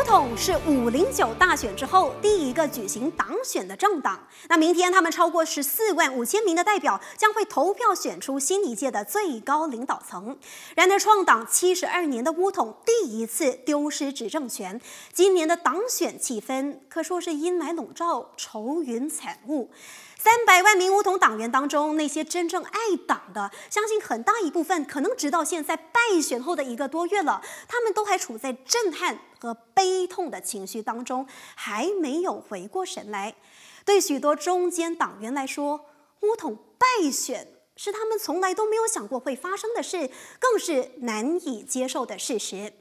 乌统是五零九大选之后第一个举行党选的政党。那明天他们超过十四万五千名的代表将会投票选出新一届的最高领导层。然而，创党七十二年的乌统第一次丢失执政权，今年的党选气氛可说是阴霾笼罩，愁云惨雾。三百万名乌统党员当中，那些真正爱党的，相信很大一部分可能直到现在败选后的一个多月了，他们都还处在震撼和悲痛的情绪当中，还没有回过神来。对许多中间党员来说，乌统败选是他们从来都没有想过会发生的事，更是难以接受的事实。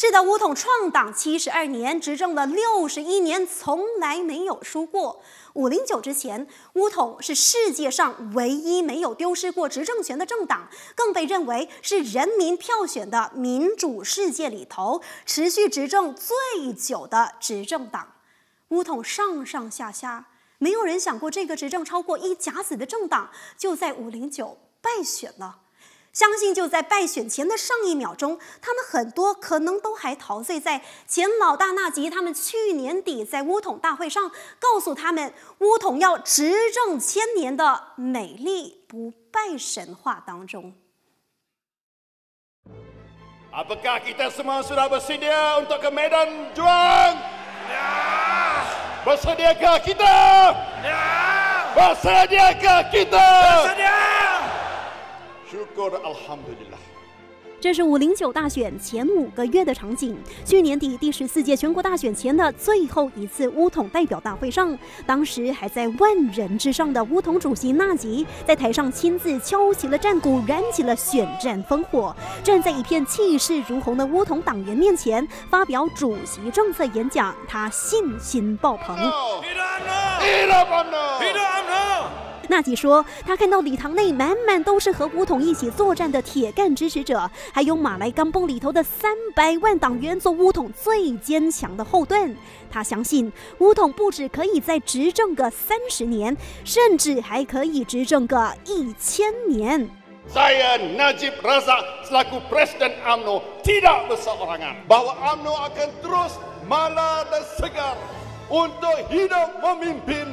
是的，乌统创党七十二年，执政了六十一年，从来没有输过。五零九之前，乌统是世界上唯一没有丢失过执政权的政党，更被认为是人民票选的民主世界里头持续执政最久的执政党。乌统上上下下，没有人想过这个执政超过一甲子的政党，就在五零九败选了。相信就在败选前的上一秒钟，他们很多可能都还陶醉在前老大纳吉他们去年底在乌统大会上告诉他们乌统要执政千年的美丽不败神话当中。Apakah kita semua sudah bersedia untuk ke medan juang? Ya. Bersediakah kita? Ya. Bersediakah kita? Bersedia. 这是五零九大选前五个月的场景。去年底第十四届全国大选前的最后一次乌统代表大会上，当时还在万人之上的乌统主席纳吉在台上亲自敲起了战鼓，燃起了选战烽火，站在一片气势如虹的乌统党员面前发表主席政策演讲，他信心爆棚。纳吉说，他看到礼堂内满满都是和乌统一起作战的铁杆支持者，还有马来甘崩里头的三百万党员做乌统最坚强的后盾。他相信乌统不止可以再执政个三十年，甚至还可以执政个一千年。Saya Najib Razak selaku Presiden UMNO tidak berseorangan bahawa UMNO akan terus mala dan segar untuk hidup memimpin.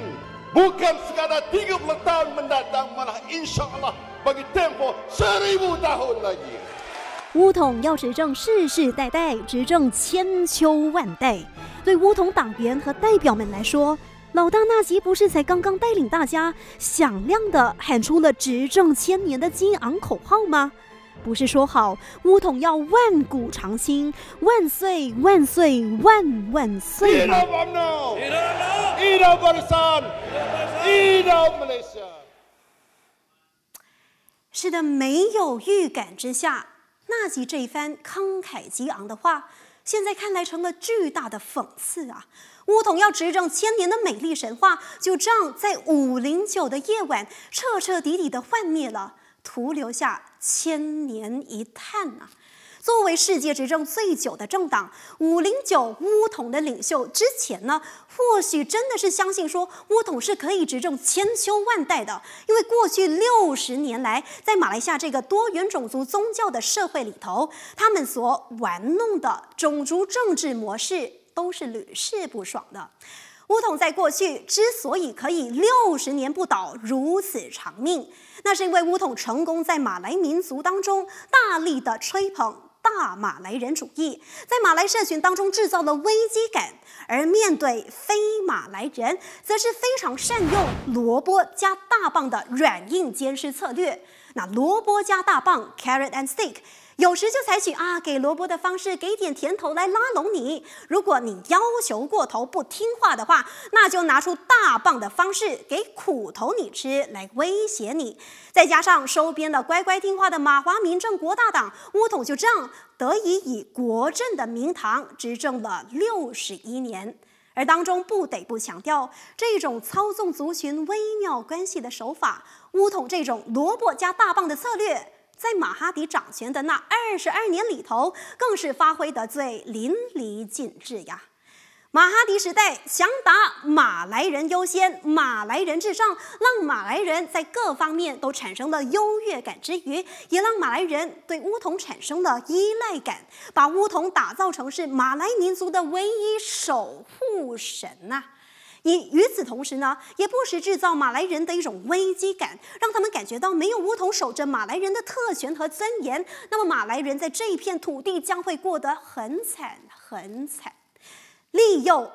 Bukan sekadar 30 tahun mendatang malah insyaallah bagi tempoh seribu tahun lagi 乌统要执政世世代代，执政千秋万代。对乌统党员和代表们来说，老大纳吉不是才刚刚带领大家响亮的喊出了执政千年的激昂口号吗？不是说好乌统要万古长青，万岁万岁万万岁吗？是的，没有预感之下，纳吉这一番慷慨激昂的话，现在看来成了巨大的讽刺啊！乌统要执政千年的美丽神话，就这样在五零九的夜晚彻彻底底的幻灭了。徒留下千年一叹呐！作为世界执政最久的政党，五零九乌统的领袖之前呢，或许真的是相信说乌统是可以执政千秋万代的，因为过去六十年来，在马来西亚这个多元种族宗教的社会里头，他们所玩弄的种族政治模式都是屡试不爽的。乌统在过去之所以可以六十年不倒，如此长命。那是因为乌统成功在马来民族当中大力的吹捧大马来人主义，在马来社群当中制造了危机感，而面对非马来人，则是非常善用萝卜加大棒的软硬兼施策略。那萝卜加大棒 （carrot and stick）。有时就采取啊给萝卜的方式，给点甜头来拉拢你。如果你要求过头不听话的话，那就拿出大棒的方式给苦头你吃来威胁你。再加上收编了乖乖听话的马华民政国大党乌统，就这样得以以国政的名堂执政了六十一年。而当中不得不强调，这种操纵族群微妙关系的手法，乌统这种萝卜加大棒的策略。在马哈迪掌权的那二十二年里头，更是发挥得最淋漓尽致呀。马哈迪时代想打马来人优先，马来人至上，让马来人在各方面都产生了优越感之余，也让马来人对巫统产生了依赖感，把巫统打造成是马来民族的唯一守护神呐。与与此同时呢，也不时制造马来人的一种危机感，让他们感觉到没有巫统守着马来人的特权和尊严，那么马来人在这一片土地将会过得很惨很惨。利诱、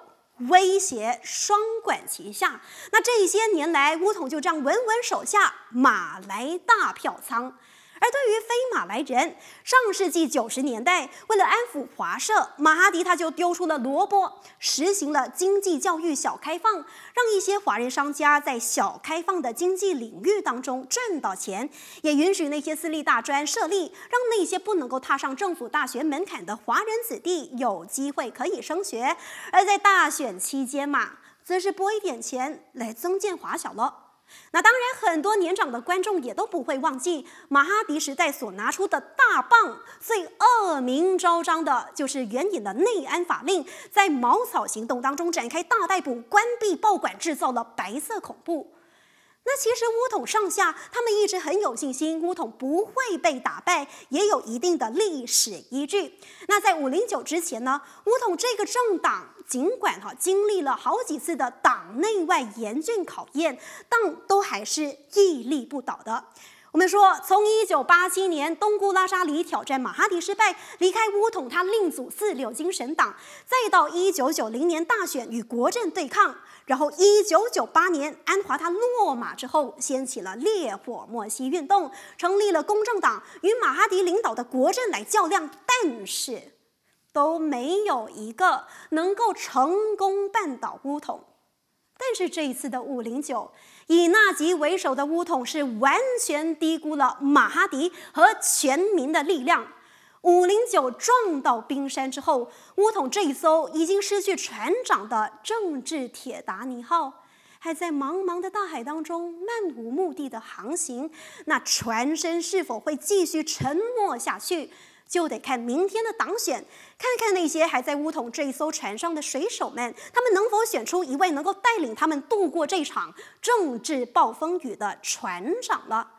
威胁双管齐下，那这些年来，乌统就这样稳稳守下马来大票仓。而对于非马来人，上世纪九十年代，为了安抚华社，马哈迪他就丢出了萝卜，实行了经济教育小开放，让一些华人商家在小开放的经济领域当中赚到钱，也允许那些私立大专设立，让那些不能够踏上政府大学门槛的华人子弟有机会可以升学。而在大选期间嘛，则是拨一点钱来增建华小了。那当然，很多年长的观众也都不会忘记马哈迪时代所拿出的大棒，最恶名昭彰的就是援引的内安法令，在茅草行动当中展开大逮捕、关闭报馆，制造了白色恐怖。那其实乌统上下他们一直很有信心，乌统不会被打败，也有一定的历史依据。那在五零九之前呢，乌统这个政党尽管哈经历了好几次的党内外严峻考验，但都还是屹立不倒的。我们说，从一九八七年东姑拉沙里挑战马哈迪失败，离开乌统，他另组四六精神党，再到一九九零年大选与国政对抗。然后，一九九八年，安华他落马之后，掀起了烈火莫西运动，成立了公正党，与马哈迪领导的国政来较量，但是都没有一个能够成功扳倒乌统。但是这一次的五零九，以纳吉为首的乌统是完全低估了马哈迪和全民的力量。五零九撞到冰山之后，乌统这一艘已经失去船长的政治铁达尼号，还在茫茫的大海当中漫无目的的航行。那船身是否会继续沉没下去，就得看明天的党选，看看那些还在乌统这一艘船上的水手们，他们能否选出一位能够带领他们度过这场政治暴风雨的船长了。